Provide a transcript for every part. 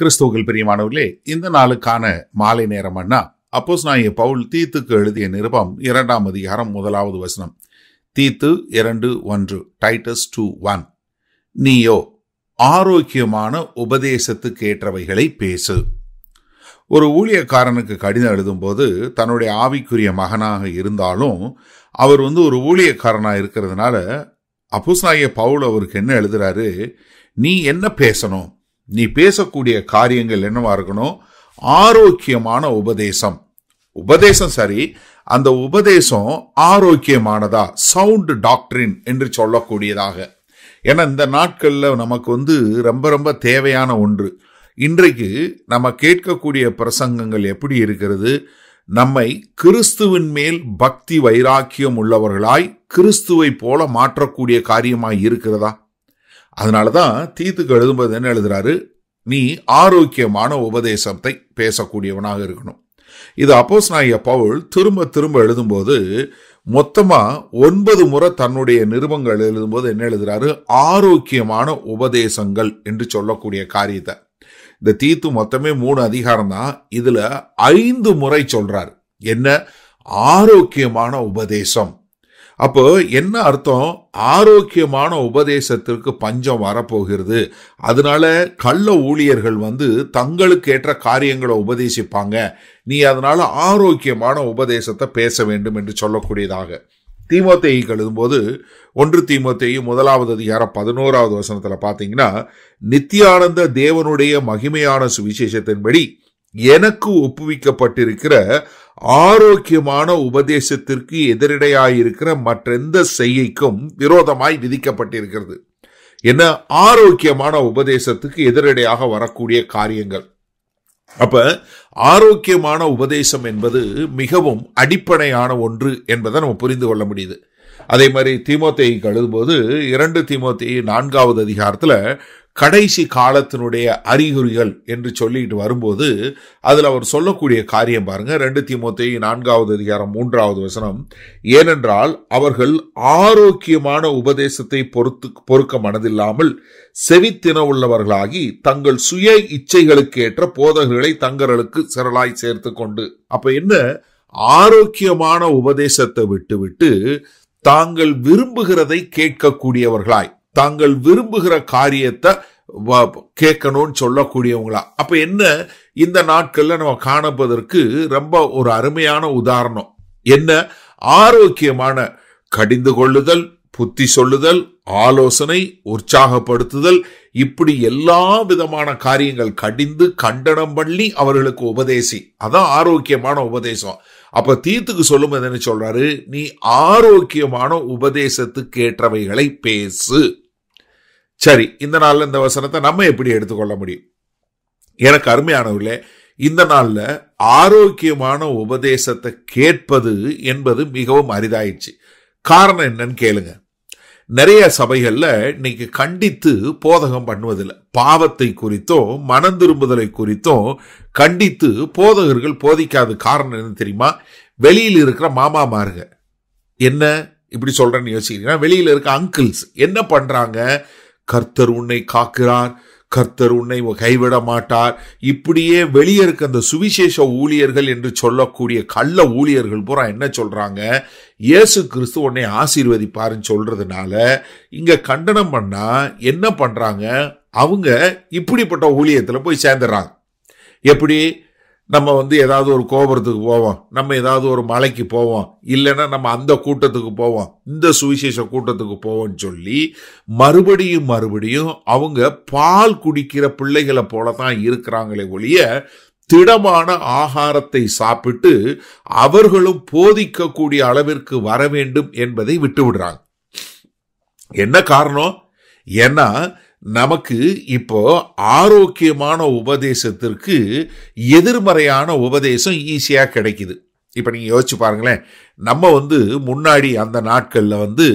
கிறிஸ்துவர்கள் பிரியமானவர்களே இந்த நாளுக்கான மாலை நேரம் அண்ணா. அப்போஸ் நான் பவுல் தீத்துக்கு எழுதிய நிருபம் இரண்டாம் அதிகாரம் முதலாவது வசனம். தீத்து இரண்டு ஒன்று டைட்டஸ் டூ ஒன். நீயோ ஆரோக்கியமான உபதேசத்துக்கு ஏற்றவைகளை பேசு. ஒரு ஊழியக்காரனுக்கு கடிதம் எழுதும்போது தன்னுடைய ஆவிக்குரிய மகனாக இருந்தாலும் அவர் வந்து ஒரு ஊழியக்காரனாக இருக்கிறதுனால அப்புஸ்நாய பவுல் அவருக்கு என்ன எழுதுறாரு? நீ என்ன பேசணும்? நீ பேசக்கூடிய காரியங்கள் என்னவா இருக்கணும்? ஆரோக்கியமான உபதேசம். உபதேசம் சரி அந்த உபதேசம் ஆரோக்கியமானதா? சவுண்ட் டாக்டரின் என்று சொல்லக்கூடியதாக. ஏன்னா இந்த நாட்களில் நமக்கு வந்து ரொம்ப ரொம்ப தேவையான ஒன்று. இன்றைக்கு நம்ம கேட்கக்கூடிய பிரசங்கங்கள் எப்படி இருக்கிறது? நம்மை கிறிஸ்துவின் மேல் பக்தி வைராக்கியம் உள்ளவர்களாய் கிறிஸ்துவை போல மாற்றக்கூடிய காரியமாய் இருக்கிறதா? அதனால தான் தீத்துக்கு எழுதும்போது என்ன எழுதுறாரு? நீ ஆரோக்கியமான உபதேசத்தை பேசக்கூடியவனாக இருக்கணும். இது அப்போஸ் நாய பவுல் திரும்ப திரும்ப எழுதும்போது மொத்தமாக ஒன்பது முறை தன்னுடைய நிருபங்கள் எழுதும்போது என்ன எழுதுறாரு? ஆரோக்கியமான உபதேசங்கள் என்று சொல்லக்கூடிய காரியத்தை. இந்த தீத்து மொத்தமே மூணு அதிகாரம் தான் இதில் ஐந்து முறை சொல்றாரு. என்ன? ஆரோக்கியமான உபதேசம். அப்போ என்ன அர்த்தம்? ஆரோக்கியமான உபதேசத்திற்கு பஞ்சம் வரப்போகிறது. அதனால கள்ள ஊழியர்கள் வந்து தங்களுக்கு ஏற்ற காரியங்களை உபதேசிப்பாங்க. நீ அதனால ஆரோக்கியமான உபதேசத்தை பேச வேண்டும் என்று சொல்லக்கூடியதாக. தீமோத்தேயி எழுதும்போது ஒன்று தீமோத்தேயி முதலாவது அதிகாரம் பதினோராவது வசனத்தில் பார்த்தீங்கன்னா நித்தியானந்த தேவனுடைய மகிமையான சுவிசேஷத்தின்படி எனக்கு ஒப்புவிக்கப்பட்டிருக்கிற ஆரோக்கியமான உபதேசத்திற்கு எதிரடையாயிருக்கிற மற்றெந்த செய்கைக்கும் விரோதமாய் விதிக்கப்பட்டிருக்கிறது. என்ன? ஆரோக்கியமான உபதேசத்துக்கு எதிரடையாக வரக்கூடிய காரியங்கள். அப்ப ஆரோக்கியமான உபதேசம் என்பது மிகவும் அடிப்படையான ஒன்று என்பதை நம்ம புரிந்து கொள்ள முடியுது. அதே மாதிரி தீமோத்தேய்க்கு எழுதும்போது இரண்டு தீமோத்தேயி நான்காவது அதிகாரத்தில் கடைசி காலத்தினுடைய அறிகுறிகள் என்று சொல்லிட்டு வரும்போது அதில் அவர் சொல்லக்கூடிய காரியம் பாருங்க. ரெண்டு தீமோத்தேயி நான்காவது அதிகாரம் மூன்றாவது வசனம். ஏனென்றால் அவர்கள் ஆரோக்கியமான உபதேசத்தை பொறுத்து பொறுக்க மனதில்லாமல் செவித்தின உள்ளவர்களாகி தங்கள் சுய இச்சைகளுக்கு ஏற்ற போதகர்களை தங்களுக்கு சிறலாய் சேர்த்து கொண்டு அப்ப என்ன? ஆரோக்கியமான உபதேசத்தை விட்டுவிட்டு தாங்கள் விரும்புகிறதை கேட்கக்கூடியவர்களாய். தாங்கள் விரும்புகிற காரியத்தை கேட்கணும்னு சொல்லக்கூடியவங்களா. அப்ப என்ன? இந்த நாட்கள்ல நம்ம காணப்பதற்கு ரொம்ப ஒரு அருமையான உதாரணம். என்ன? ஆரோக்கியமான கடிந்து கொள்ளுதல் புத்தி சொல்லுதல் ஆலோசனை உற்சாகப்படுத்துதல் இப்படி எல்லா விதமான காரியங்கள் கடிந்து கண்டனம் பண்ணி அவர்களுக்கு உபதேசி. அதான் ஆரோக்கியமான உபதேசம். அப்ப தீத்துக்கு சொல்லும் என்ன சொல்றாரு? நீ ஆரோக்கியமான உபதேசத்துக்கு ஏற்றவைகளை பேசு. சரி இந்த நாள்ல இந்த வசனத்தை நம்ம எப்படி எடுத்துக்கொள்ள முடியும்? எனக்கு அருமையானவர்களே இந்த நாள்ல ஆரோக்கியமான உபதேசத்தை கேட்பது என்பது மிகவும் அரிதாயிடுச்சு. காரணம் என்னன்னு கேளுங்க. நிறைய சபைகளில் இன்னைக்கு கண்டித்து போதகம் பண்ணுவதில்லை. பாவத்தை குறித்தும் மனம் திரும்புதலை குறித்தும் கண்டித்து போதகர்கள் போதிக்காத காரணம் என்ன தெரியுமா? வெளியில் இருக்கிற மாமா மாருங்க என்ன இப்படி சொல்றேன்னு யோசிக்கிறீங்கன்னா வெளியில் இருக்க அங்கிள்ஸ் என்ன பண்றாங்க? கர்த்தர் உன்னை காக்கிறார் கர்த்தர் உன்னை கைவிட மாட்டார். இப்படியே வெளியே இருக்க அந்த சுவிசேஷ ஊழியர்கள் என்று சொல்லக்கூடிய கள்ள ஊழியர்கள் பூரா என்ன சொல்றாங்க? இயேசு கிறிஸ்து உன்னை ஆசீர்வதிப்பாருன்னு சொல்றதுனால இங்க கண்டனம் பண்ணா என்ன பண்றாங்க? அவங்க இப்படிப்பட்ட ஊழியத்தில் போய் சேர்ந்துடுறாங்க எப்படி? நம்ம வந்து ஏதாவது ஒரு கோபுரத்துக்கு போவோம். நம்ம ஏதாவது ஒரு மலைக்கு போவோம். இல்லைன்னா நம்ம அந்த கூட்டத்துக்கு போவோம். இந்த சுவிசேஷ கூட்டத்துக்கு போவோம்னு சொல்லி மறுபடியும் மறுபடியும் அவங்க பால் குடிக்கிற பிள்ளைகளை போல தான் இருக்கிறாங்களே ஒழிய திடமான ஆகாரத்தை சாப்பிட்டு அவர்களும் போதிக்கக்கூடிய அளவிற்கு வர வேண்டும் என்பதை விட்டு விடுறாங்க என்ன காரணம்? ஏன்னா நமக்கு இப்போ ஆரோக்கியமான உபதேசத்திற்கு எதிர்மறையான உபதேசம் ஈஸியாக கிடைக்குது. இப்போ நீங்கள் யோசிச்சு பாருங்களேன். நம்ம வந்து முன்னாடி அந்த நாட்களில் வந்து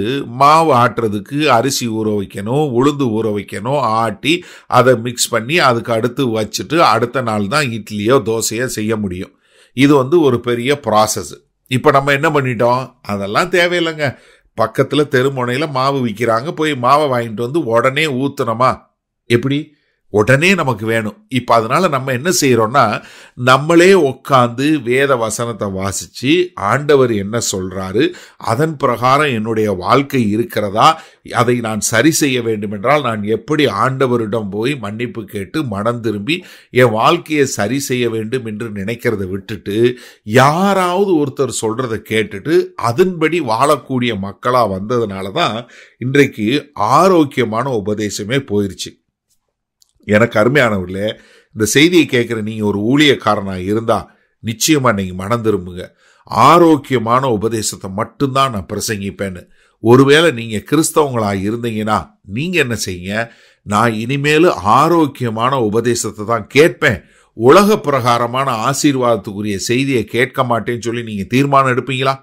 மாவு ஆட்டுறதுக்கு அரிசி ஊற வைக்கணும் உளுந்து ஊற வைக்கணும் ஆட்டி அதை மிக்ஸ் பண்ணி அதுக்கு அடுத்து வச்சுட்டு அடுத்த நாள் தான் இட்லியோ தோசையோ செய்ய முடியும். இது வந்து ஒரு பெரிய ப்ராசஸ் இப்போ நம்ம என்ன பண்ணிட்டோம்? அதெல்லாம் தேவையில்லைங்க. பக்கத்தில் தெருமுனையில் மாவு விற்கிறாங்க போய் மாவை வாங்கிட்டு வந்து உடனே ஊற்றுனோமா எப்படி? உடனே நமக்கு வேணும். இப்போ அதனால் நம்ம என்ன செய்கிறோன்னா நம்மளே உட்காந்து வேத வசனத்தை வாசித்து ஆண்டவர் என்ன சொல்கிறாரு அதன் பிரகாரம் என்னுடைய வாழ்க்கை இருக்கிறதா அதை நான் சரி செய்ய வேண்டுமென்றால் நான் எப்படி ஆண்டவரிடம் போய் மன்னிப்பு கேட்டு மனம் திரும்பி என் வாழ்க்கையை சரி செய்ய வேண்டும் என்று நினைக்கிறத விட்டுட்டு யாராவது ஒருத்தர் சொல்கிறத கேட்டுட்டு அதன்படி வாழக்கூடிய மக்களாக வந்ததுனால தான் இன்றைக்கு ஆரோக்கியமான உபதேசமே போயிடுச்சு எனக்கு அருமையானவர்களே இந்த செய்தியை கேட்குற நீங்கள் ஒரு ஊழியக்காரனாக இருந்தால் நிச்சயமாக நீங்கள் மனம் திரும்புங்க. ஆரோக்கியமான உபதேசத்தை மட்டும்தான் நான் பிரசங்கிப்பேன்னு. ஒருவேளை நீங்கள் கிறிஸ்தவங்களாக இருந்தீங்கன்னா நீங்கள் என்ன செய்யுங்க? நான் இனிமேல் ஆரோக்கியமான உபதேசத்தை தான் கேட்பேன். உலக பிரகாரமான ஆசீர்வாதத்துக்குரிய செய்தியை கேட்க மாட்டேன்னு சொல்லி நீங்கள் தீர்மானம் எடுப்பீங்களா?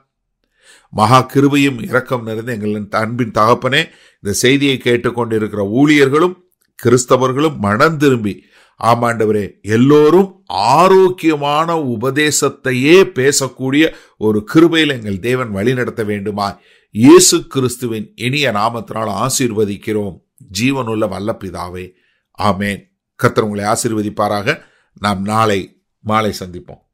மகா கிருபையும் இரக்கம் நிறைந்த எங்களின் அன்பின் தகப்பனே இந்த செய்தியை கேட்டுக்கொண்டிருக்கிற ஊழியர்களும் கிறிஸ்தவர்களும் மனம் திரும்பி ஆமாண்டவரே எல்லோரும் ஆரோக்கியமான உபதேசத்தையே பேசக்கூடிய ஒரு கிருபையில் எங்கள் தேவன் வழிநடத்த வேண்டுமா? இயேசு கிறிஸ்துவின் இனிய நாமத்தினால் ஆசீர்வதிக்கிறோம். ஜீவனுள்ள வல்ல பிதாவே ஆமேன். கர்த்தர் உங்களை ஆசீர்வதிப்பாராக. நாம் நாளை மாலை சந்திப்போம்.